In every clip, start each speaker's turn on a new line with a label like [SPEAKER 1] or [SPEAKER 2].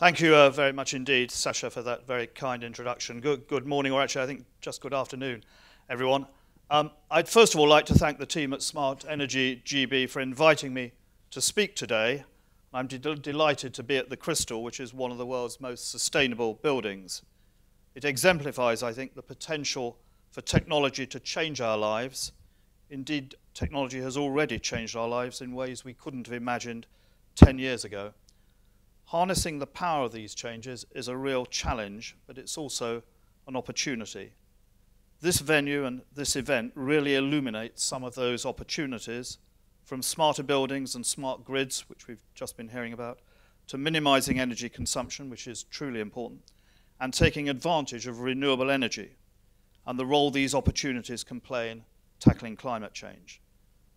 [SPEAKER 1] Thank you uh, very much indeed, Sasha, for that very kind introduction. Good, good morning, or actually, I think just good afternoon, everyone. Um, I'd first of all like to thank the team at Smart Energy GB for inviting me to speak today. I'm de delighted to be at the Crystal, which is one of the world's most sustainable buildings. It exemplifies, I think, the potential for technology to change our lives. Indeed, technology has already changed our lives in ways we couldn't have imagined 10 years ago. Harnessing the power of these changes is a real challenge, but it's also an opportunity. This venue and this event really illuminates some of those opportunities from smarter buildings and smart grids, which we've just been hearing about, to minimizing energy consumption, which is truly important, and taking advantage of renewable energy and the role these opportunities can play in tackling climate change.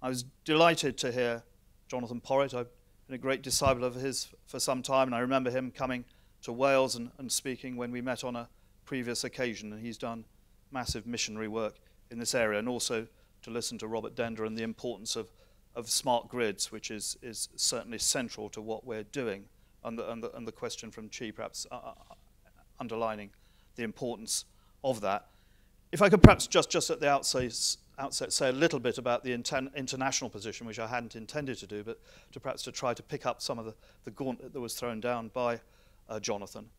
[SPEAKER 1] I was delighted to hear Jonathan Porritt. I've been a great disciple of his for some time, and I remember him coming to Wales and, and speaking when we met on a previous occasion, and he's done massive missionary work in this area, and also to listen to Robert Dender and the importance of, of smart grids, which is, is certainly central to what we're doing, and the, and the, and the question from Chi perhaps uh, uh underlining the importance of that. If I could perhaps just, just at the outset, outset say a little bit about the international position, which I hadn't intended to do, but to perhaps to try to pick up some of the, the gauntlet that was thrown down by uh, Jonathan.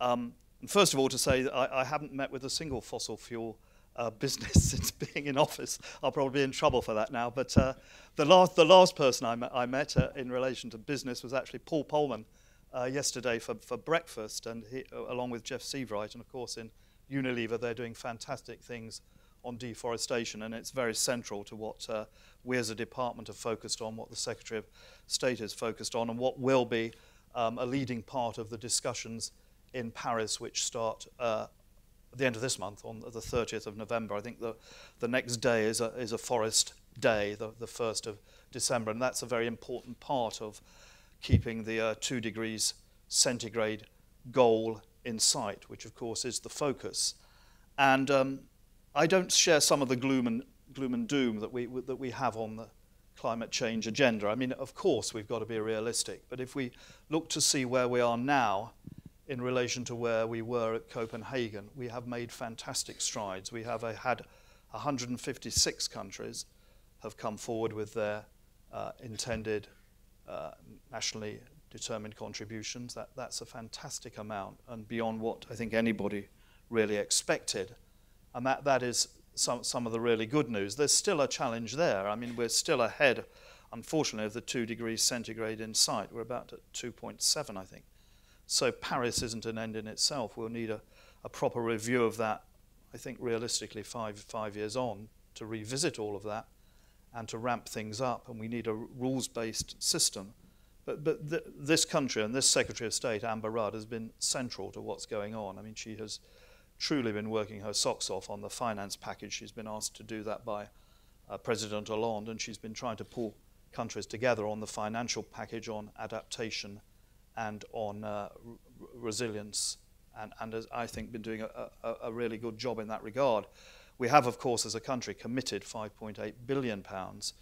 [SPEAKER 1] Um, and first of all, to say that I, I haven't met with a single fossil fuel uh, business since being in office. I'll probably be in trouble for that now. But uh, the, last, the last person I met, I met uh, in relation to business was actually Paul Polman uh, yesterday for, for breakfast, and he, along with Jeff Seabright, and of course in Unilever, they're doing fantastic things on deforestation, and it's very central to what uh, we as a department have focused on, what the Secretary of State has focused on, and what will be um, a leading part of the discussions in Paris, which start uh, at the end of this month, on the 30th of November. I think the, the next day is a, is a forest day, the, the 1st of December, and that's a very important part of keeping the uh, two degrees centigrade goal in sight, which of course is the focus. And um, I don't share some of the gloom and, gloom and doom that we, that we have on the climate change agenda. I mean, of course, we've got to be realistic, but if we look to see where we are now in relation to where we were at Copenhagen, we have made fantastic strides. We have a, had 156 countries have come forward with their uh, intended uh, nationally determined contributions. That, that's a fantastic amount and beyond what I think anybody really expected. And that, that is some, some of the really good news. There's still a challenge there. I mean, we're still ahead, unfortunately, of the 2 degrees centigrade in sight. We're about at 2.7, I think. So Paris isn't an end in itself. We'll need a, a proper review of that, I think, realistically, five, five years on to revisit all of that and to ramp things up. And we need a rules-based system. But, but th this country and this Secretary of State, Amber Rudd, has been central to what's going on. I mean, she has truly been working her socks off on the finance package. She's been asked to do that by uh, President Hollande, and she's been trying to pull countries together on the financial package on adaptation and on uh, resilience, and, and has, I think, been doing a, a, a, really good job in that regard. We have, of course, as a country, committed 5.8 billion pounds,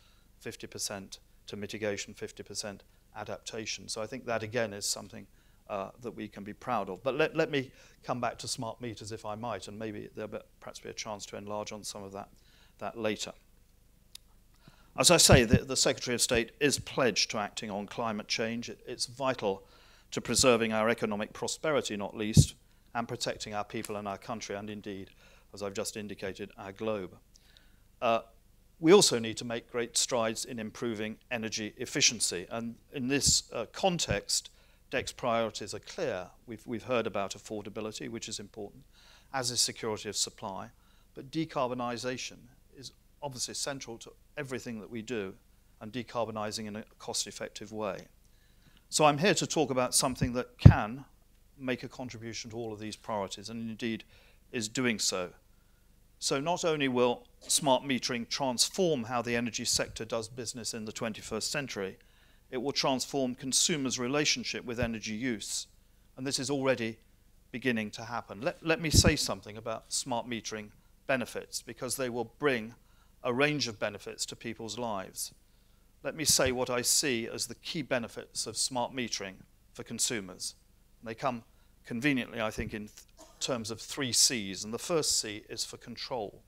[SPEAKER 1] 50% to mitigation, 50% adaptation. So I think that, again, is something uh, that we can be proud of. But let, let me come back to smart meters, if I might, and maybe there'll be, perhaps be a chance to enlarge on some of that, that later. As I say, the, the Secretary of State is pledged to acting on climate change. It, it's vital to preserving our economic prosperity, not least, and protecting our people and our country, and indeed, as I've just indicated, our globe. Uh, we also need to make great strides in improving energy efficiency. And in this uh, context, DECC's priorities are clear. We've, we've heard about affordability, which is important, as is security of supply. But decarbonisation is obviously central to everything that we do and decarbonising in a cost-effective way. So I'm here to talk about something that can make a contribution to all of these priorities and indeed is doing so. So not only will smart metering transform how the energy sector does business in the 21st century, it will transform consumers' relationship with energy use. And this is already beginning to happen. Let, let me say something about smart metering benefits because they will bring a range of benefits to people's lives. Let me say what I see as the key benefits of smart metering for consumers. They come conveniently, I think, in terms of three C's. And the first C is for control.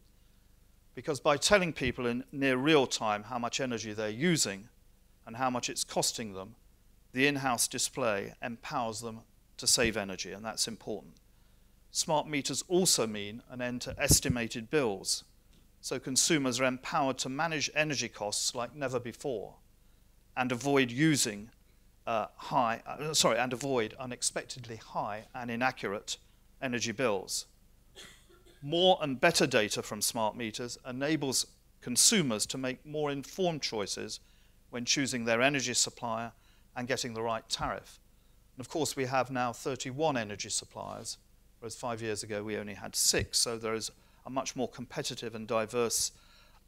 [SPEAKER 1] Because by telling people in near real time how much energy they're using and how much it's costing them, the in house display empowers them to save energy, and that's important. Smart meters also mean an end to estimated bills, so consumers are empowered to manage energy costs like never before and avoid using uh, high, uh, sorry, and avoid unexpectedly high and inaccurate energy bills. More and better data from smart meters enables consumers to make more informed choices when choosing their energy supplier and getting the right tariff. And of course, we have now 31 energy suppliers, whereas five years ago we only had six. So there is a much more competitive and diverse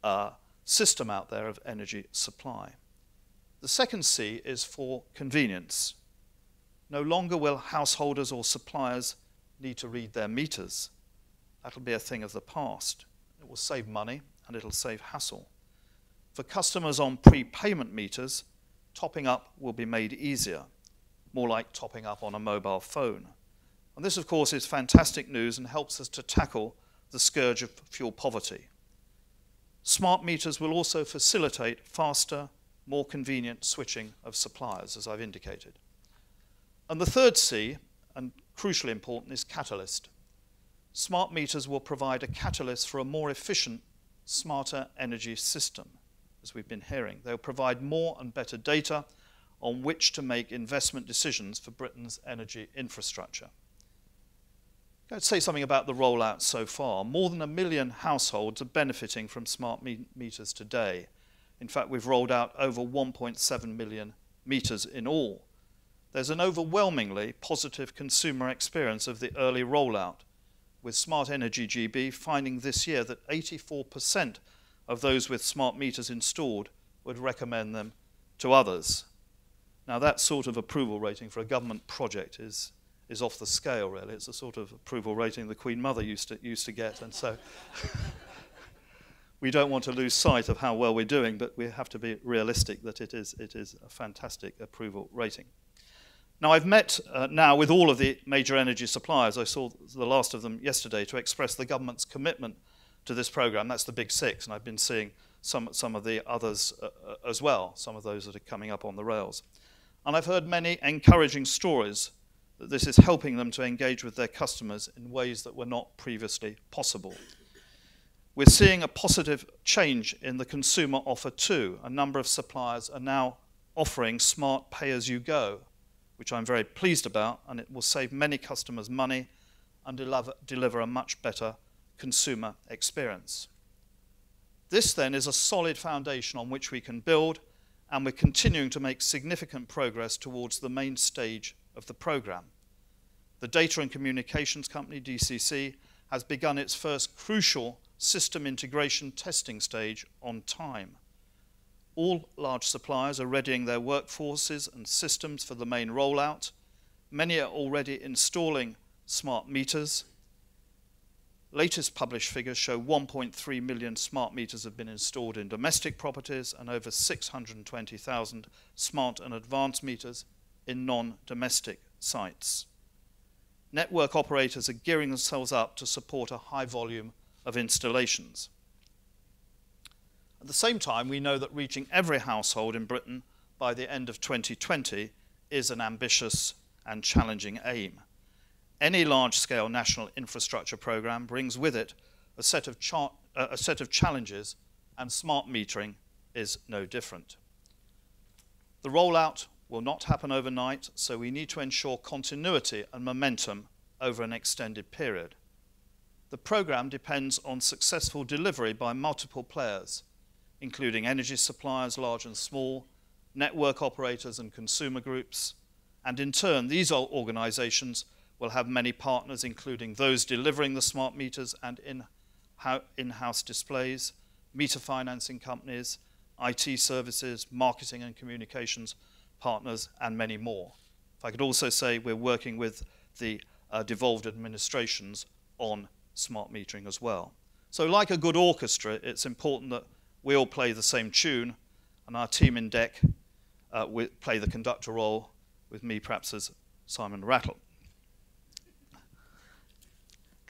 [SPEAKER 1] uh, system out there of energy supply. The second C is for convenience. No longer will householders or suppliers need to read their meters. That'll be a thing of the past. It will save money and it'll save hassle. For customers on prepayment meters, topping up will be made easier, more like topping up on a mobile phone. And this, of course, is fantastic news and helps us to tackle the scourge of fuel poverty. Smart meters will also facilitate faster, more convenient switching of suppliers, as I've indicated. And the third C, and crucially important, is catalyst. Smart meters will provide a catalyst for a more efficient, smarter energy system, as we've been hearing. They'll provide more and better data on which to make investment decisions for Britain's energy infrastructure. Let's say something about the rollout so far. More than a million households are benefiting from smart meters today. In fact, we've rolled out over 1.7 million meters in all. There's an overwhelmingly positive consumer experience of the early rollout, with Smart Energy GB finding this year that 84% of those with smart meters installed would recommend them to others. Now, that sort of approval rating for a government project is, is off the scale, really. It's a sort of approval rating the Queen Mother used to, used to get. And so we don't want to lose sight of how well we're doing, but we have to be realistic that it is, it is a fantastic approval rating. Now, I've met uh, now with all of the major energy suppliers. I saw the last of them yesterday to express the government's commitment to this program. That's the big six, and I've been seeing some, some of the others uh, uh as well, some of those that are coming up on the rails. And I've heard many encouraging stories that this is helping them to engage with their customers in ways that were not previously possible. We're seeing a positive change in the consumer offer too. A number of suppliers are now offering smart pay as you go, which I'm very pleased about, and it will save many customers money and deliver, deliver a much better consumer experience. This then is a solid foundation on which we can build and we're continuing to make significant progress towards the main stage of the program. The Data and Communications Company, DCC, has begun its first crucial system integration testing stage on time. All large suppliers are readying their workforces and systems for the main rollout. Many are already installing smart meters. Latest published figures show 1.3 million smart meters have been installed in domestic properties and over 620,000 smart and advanced meters in non-domestic sites. Network operators are gearing themselves up to support a high volume of installations. At the same time, we know that reaching every household in Britain by the end of 2020 is an ambitious and challenging aim. Any large-scale national infrastructure program brings with it a set, of uh, a set of challenges, and smart metering is no different. The rollout will not happen overnight, so we need to ensure continuity and momentum over an extended period. The program depends on successful delivery by multiple players, including energy suppliers, large and small, network operators and consumer groups, and in turn, these organizations will have many partners, including those delivering the smart meters and in-house displays, meter financing companies, IT services, marketing and communications partners, and many more. If I could also say we're working with the uh, devolved administrations on smart metering as well. So like a good orchestra, it's important that we all play the same tune, and our team in DECC uh, play the conductor role, with me perhaps as Simon Rattle.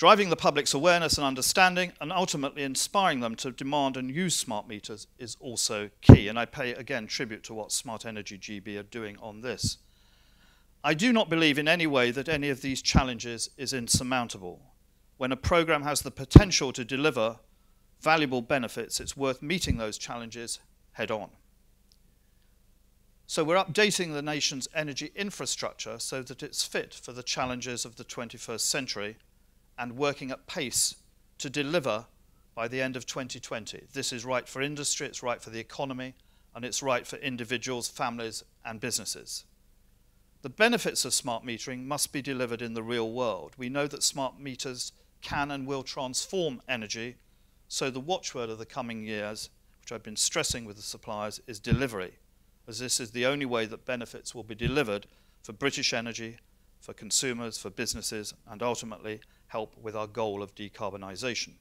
[SPEAKER 1] Driving the public's awareness and understanding and ultimately inspiring them to demand and use smart meters is also key. And I pay again tribute to what Smart Energy GB are doing on this. I do not believe in any way that any of these challenges is insurmountable. When a program has the potential to deliver valuable benefits, it's worth meeting those challenges head on. So we're updating the nation's energy infrastructure so that it's fit for the challenges of the 21st century and working at pace to deliver by the end of 2020. This is right for industry, it's right for the economy, and it's right for individuals, families, and businesses. The benefits of smart metering must be delivered in the real world. We know that smart meters can and will transform energy, so the watchword of the coming years, which I've been stressing with the suppliers, is delivery, as this is the only way that benefits will be delivered for British energy, for consumers, for businesses, and ultimately help with our goal of decarbonisation.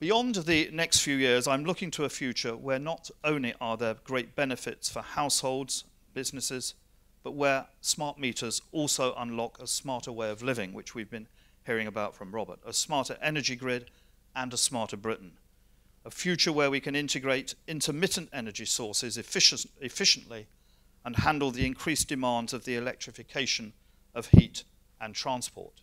[SPEAKER 1] Beyond the next few years, I'm looking to a future where not only are there great benefits for households, businesses, but where smart meters also unlock a smarter way of living, which we've been hearing about from Robert, a smarter energy grid and a smarter Britain. A future where we can integrate intermittent energy sources efficient, efficiently and handle the increased demands of the electrification of heat and transport.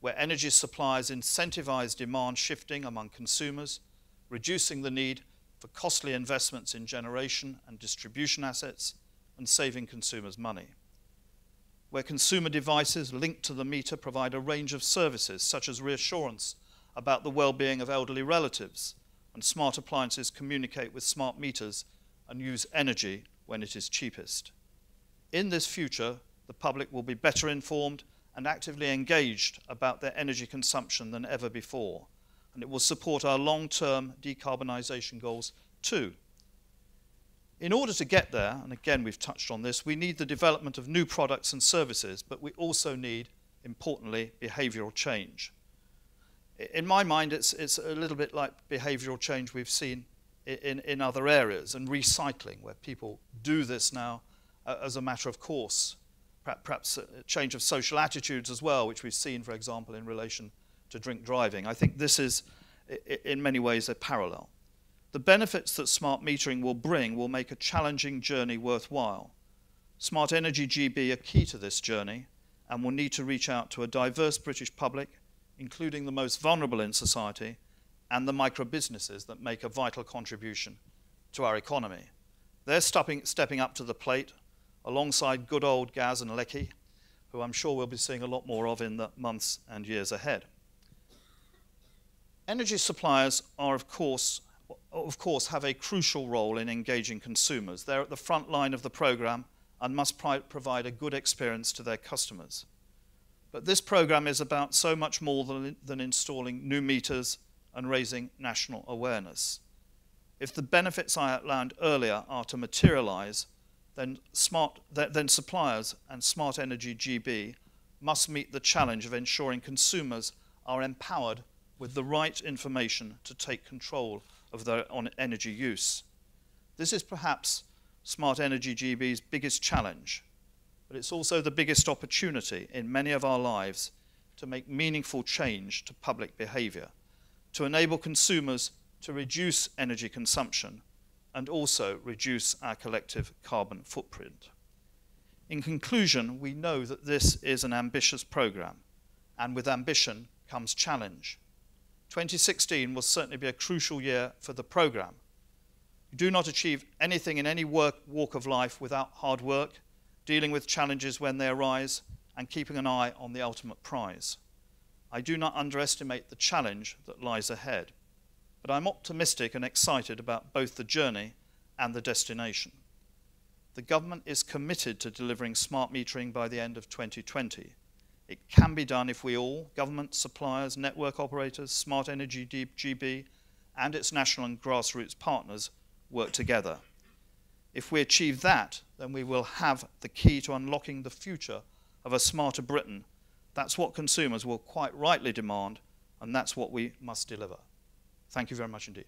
[SPEAKER 1] Where energy suppliers incentivize demand shifting among consumers, reducing the need for costly investments in generation and distribution assets, and saving consumers money. Where consumer devices linked to the meter provide a range of services such as reassurance about the well-being of elderly relatives, and smart appliances communicate with smart meters and use energy when it is cheapest. In this future, the public will be better informed and actively engaged about their energy consumption than ever before, and it will support our long-term decarbonisation goals too. In order to get there, and again we've touched on this, we need the development of new products and services, but we also need, importantly, behavioural change. In my mind, it's, it's a little bit like behavioural change we've seen in, in other areas, and recycling, where people do this now uh, as a matter of course. Perhaps a change of social attitudes as well, which we've seen, for example, in relation to drink driving. I think this is, in many ways, a parallel. The benefits that smart metering will bring will make a challenging journey worthwhile. Smart Energy GB are key to this journey and will need to reach out to a diverse British public, including the most vulnerable in society and the micro businesses that make a vital contribution to our economy. They're stepping, stepping up to the plate alongside good old Gaz and Leccy, who I'm sure we'll be seeing a lot more of in the months and years ahead. Energy suppliers are, of course, of course, have a crucial role in engaging consumers. They're at the front line of the program and must provide a good experience to their customers. But this program is about so much more than, than installing new meters and raising national awareness. If the benefits I outlined earlier are to materialize, then, smart, then suppliers and Smart Energy GB must meet the challenge of ensuring consumers are empowered with the right information to take control of their energy use. This is perhaps Smart Energy GB's biggest challenge, but it's also the biggest opportunity in many of our lives to make meaningful change to public behavior, to enable consumers to reduce energy consumption and also reduce our collective carbon footprint. In conclusion, we know that this is an ambitious program, and with ambition comes challenge. 2016 will certainly be a crucial year for the program. You do not achieve anything in any work, walk of life without hard work, dealing with challenges when they arise, and keeping an eye on the ultimate prize. I do not underestimate the challenge that lies ahead, but I'm optimistic and excited about both the journey and the destination. The government is committed to delivering smart metering by the end of 2020 it can be done if we all, government, suppliers, network operators, Smart Energy GB, and its national and grassroots partners work together. If we achieve that, then we will have the key to unlocking the future of a smarter Britain. That's what consumers will quite rightly demand, and that's what we must deliver. Thank you very much indeed.